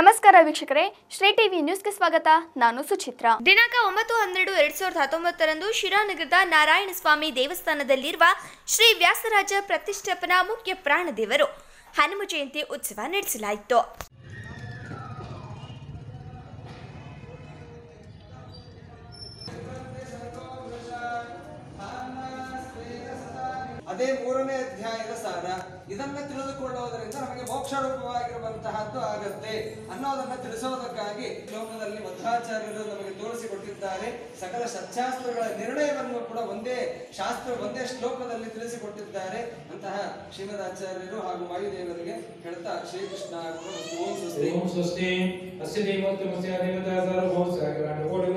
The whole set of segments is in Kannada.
ನಮಸ್ಕಾರ ವೀಕ್ಷಕರೇ ಶ್ರೀ ಟಿವಿ ನ್ಯೂಸ್ಗೆ ಸ್ವಾಗತ. ನಾನು ಸುಚಿತ್ರ. ದಿನಾಂಕ ಒಂಬತ್ತು ಹನ್ನೆರಡು ಎರಡ್ ಸಾವಿರದ ಹತ್ತೊಂಬತ್ತರಂದು ಶಿರಾನಗರದ ನಾರಾಯಣ ಸ್ವಾಮಿ ದೇವಸ್ಥಾನದಲ್ಲಿರುವ ಶ್ರೀ ವ್ಯಾಸರಾಜ ಪ್ರತಿಷ್ಠಾಪನಾ ಮುಖ್ಯ ಪ್ರಾಣದೇವರು ಹನುಮ ಜಯಂತಿ ಉತ್ಸವ ನಡೆಸಲಾಯಿತು. ಅದೇ ಮೂರನೇ ಅಧ್ಯಾಯದ ಸಾರ. ಇದನ್ನ ತಿಳಿದುಕೊಳ್ಳುವುದರಿಂದ ನಮಗೆ ಮೋಕ್ಷ ರೂಪವಾಗಿರುವಂತಹದ್ದು ಆಗತ್ತೆ ಅನ್ನೋದನ್ನ ತಿಳಿಸೋದಕ್ಕಾಗಿ ಲೋಕದಲ್ಲಿ ಮಧ್ವಾಚಾರ್ಯರು ನಮಗೆ ತೋರಿಸಿಕೊಟ್ಟಿದ್ದಾರೆ. ಸಕಲ ಸತ್ಯಾಸ್ತ್ರಗಳ ನಿರ್ಣಯವನ್ನು ಕೂಡ ಒಂದೇ ಶಾಸ್ತ್ರ, ಒಂದೇ ಶ್ಲೋಕದಲ್ಲಿ ತಿಳಿಸಿಕೊಟ್ಟಿದ್ದಾರೆ. ಅಂತಹ ಶ್ರೀಮದಾಚಾರ್ಯರು ಹಾಗೂ ವಾಯುದೇವರಿಗೆ ಹೇಳ್ತಾ ಶ್ರೀಕೃಷ್ಣ. ಓಂ ಸ್ವಸ್ತಿ. ಓಂ ಸ್ವಸ್ತಿ. ಅಸ್ಯ ದೇವೋತ್ತಮಸ್ಯ ದೇವತಾ ಕೋಟಿ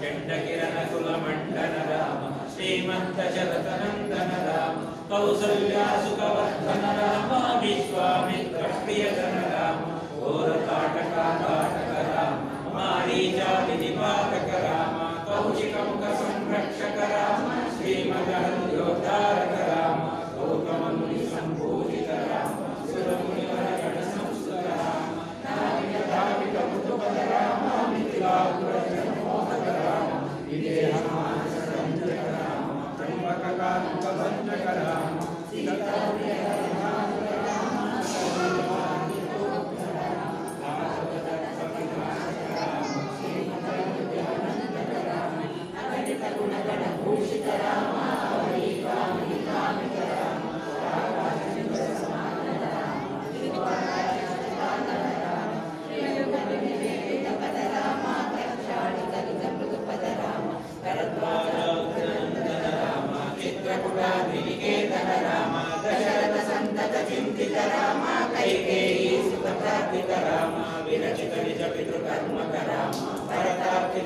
चण्डकिरणकुलमण्डन राम श्रीमन्तशरतनन्दन राम कौसल्यासुखवर्धन राम विश्वामित्रप्रियधन राम घोरताटकाटाटक राम मारीचादिनिपातक Yeah.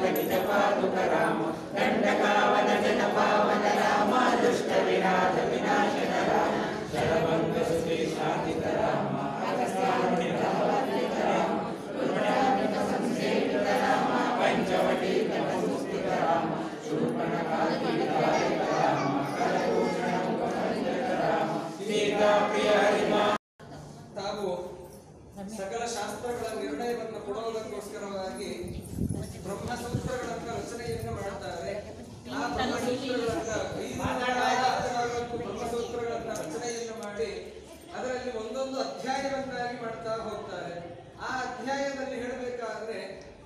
गणित पादुक राम दण्डकावन जन पावन राम दुष्ट विनाश विनाशन राम शरभङ्ग सुते शान्तित राम पञ्चवटी तपसुस्थित राम शूर्पणकालिकाय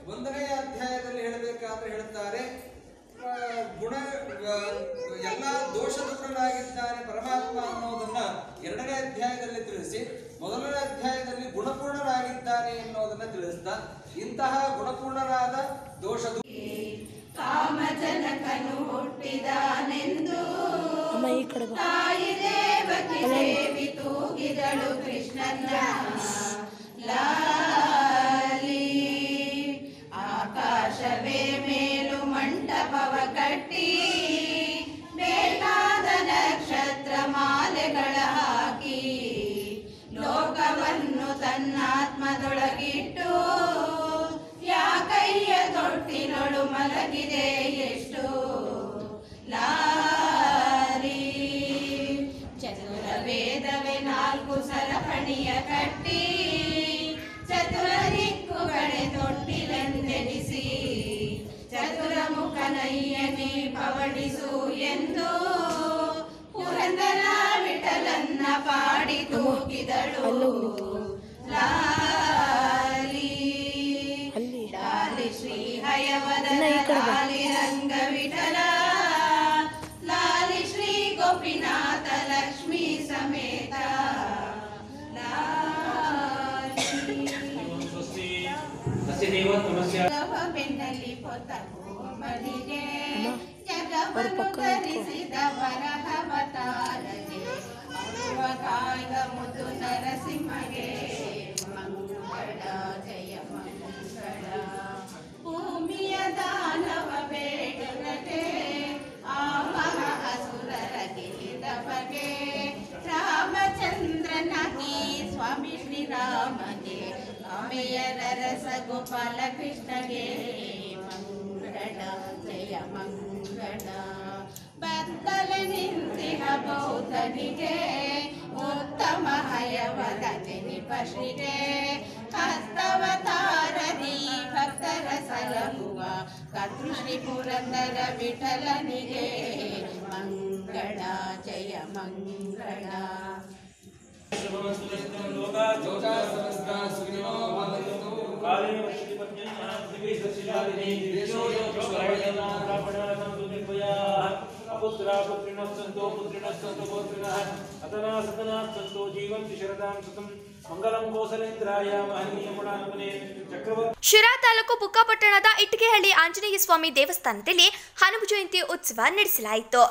ಆ ಅಧ್ಯಾಯದಲ್ಲಿ ಹೇಳಬೇಕಾದ್ರೆ ಹೇಳುತ್ತಾರೆ ಹೇಳ್ತಾರೆ ಗುಣ ಎಲ್ಲ ದೋಷ ದೂರನಾಗಿದ್ದಾನೆ ಪರಮಾತ್ಮ ಅನ್ನೋದನ್ನ ಎರಡನೇ ಅಧ್ಯಾಯದಲ್ಲಿ ತಿಳಿಸಿ ಮೊದಲನೇ ಅಧ್ಯಾಯದಲ್ಲಿ ಗುಣಪೂರ್ಣನಾಗಿದ್ದಾನೆ ಎನ್ನುವುದನ್ನ ತಿಳಿಸ್ತಾ ಇಂತಹ ಗುಣಪೂರ್ಣನಾದ ದೋಷ ದೂ- ಕಾಮಜನಕನು ಹುಟ್ಟಿದಾನೆಂದು ತಾಯಿ ದೇವಕಿ ಸೇವಿ ತೂಗಿದಳು ಕೃಷ್ಣನ ಕೈಯನೆ ಪವಡಿಸು ಎಂದು ಪುರಂದರ ವಿಠಲನ್ನ ಪಾಡಿ ತೂಗಿದಳು ಲಾಲಿ ಲಾಲಿ ಶ್ರೀ ಹಯವದನ ಲಾಲಿ ರಂಗ ವಿಠಲ ಲಾಲಿ ಶ್ರೀ ಗೋಪಿನಾಥ ಲಕ್ಷ್ಮಿ ಸಮೇತ. ಲಾಲಿ. ಬೆನ್ನಲ್ಲಿ ಪೊತ್ತರು ಮಹಾಸುರರ ಗೆಲಿದ ಸ್ವಾಮಿ ಶ್ರೀರಾಮಗೆ ಅಮೆಯ ರಸ ಗೋಪಾಲ ಕೃಷ್ಣಗೆ. ಜಯ ಮಂಗಳ ಬತ್ತಲ ನಿಂತಿಹ ಬೌದ್ಧನಿಗೆ ಉತ್ತಮ ಹಯವದ ನೆನಿಪಶ್ರಿಗೆ ಹಸ್ತವತಾರದಿ ಭಕ್ತರ ಸಲಹುವ ಕರ್ತೃಶ್ರೀ ಪುರಂದರ ವಿಠಲನಿಗೆ ಮಂಗಳ ಜಯ ಮಂಗಳ ಲೋಕಾ ಸಮಸ್ತ ಶಿರಾ ತಾಲೂಕು ಬುಕ್ಕಾಪಟ್ಟಣದ ಇಟ್ಟಿಗೆಹಳ್ಳಿ ಆಂಜನೇಯ ಸ್ವಾಮಿ ದೇವಸ್ಥಾನದಲ್ಲಿ ಹನುಮ ಜಯಂತಿ ಉತ್ಸವ ನಡೆಸಲಾಯಿತು.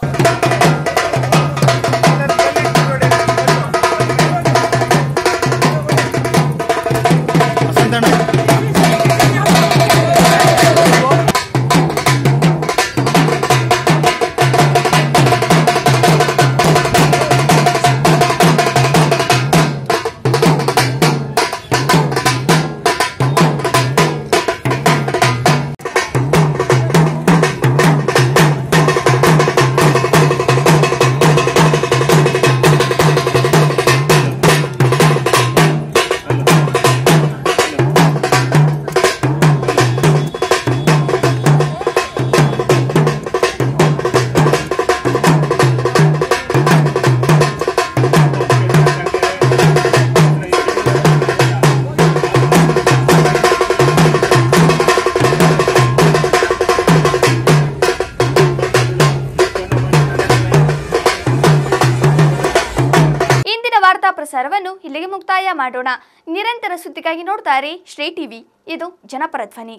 ಪ್ರಸಾರವನ್ನು ಇಲ್ಲಿಗೆ ಮುಕ್ತಾಯ ಮಾಡೋಣ. ನಿರಂತರ ಸುದ್ದಿಗಾಗಿ ನೋಡ್ತಾರೆ ಶ್ರೀ ಟಿವಿ. ಇದು ಜನಪರ ಧ್ವನಿ.